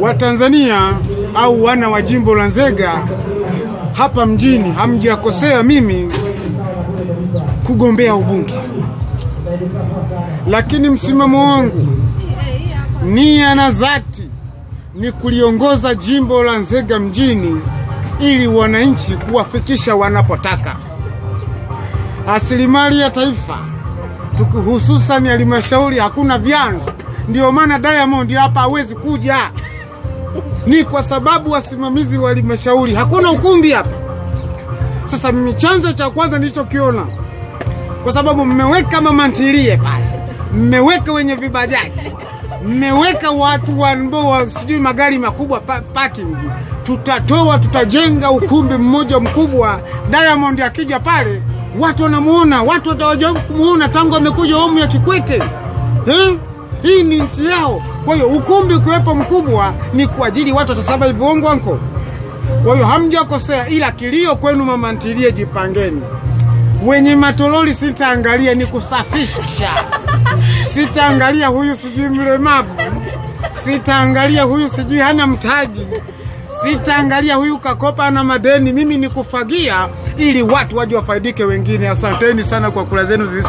Watanzania au wana wa jimbo la Nzega hapa mjini, hamjakosea mimi kugombea ubunge, lakini msimamo wangu, nia na dhati ni kuliongoza jimbo la Nzega mjini ili wananchi kuwafikisha wanapotaka. Asilimali ya taifa hususani halmashauri hakuna vyanzo, ndio maana Diamond hapa hawezi kuja, ni kwa sababu wasimamizi wa halmashauri hakuna ukumbi hapa. Sasa mimi chanzo cha kwanza nilichokiona, kwa sababu mmeweka mama ntilie pale, mmeweka wenye vibajaji, mmeweka watu wa sijui magari makubwa pa, parking. Tutatoa, tutajenga ukumbi mmoja mkubwa. Diamond akija pale watu wanamuona, watu watawaja kumuona tangu amekuja awamu ya Kikwete eh? Hii ni nchi yao. Kwa hiyo ukumbi ukiwepo mkubwa ni kwa ajili watu watasaba hivyo ongo anko. Kwa hiyo hamjakosea, ila kilio kwenu mama ntilie, jipangeni. Wenye matololi sitaangalia, ni kusafisha. Sitaangalia huyu sijui mlemavu, sitaangalia huyu sijui hana mtaji, sitaangalia huyu kakopa na madeni. Mimi ni kufagia ili watu waje wafaidike wengine. Asanteni sana kwa kula zenu zilizo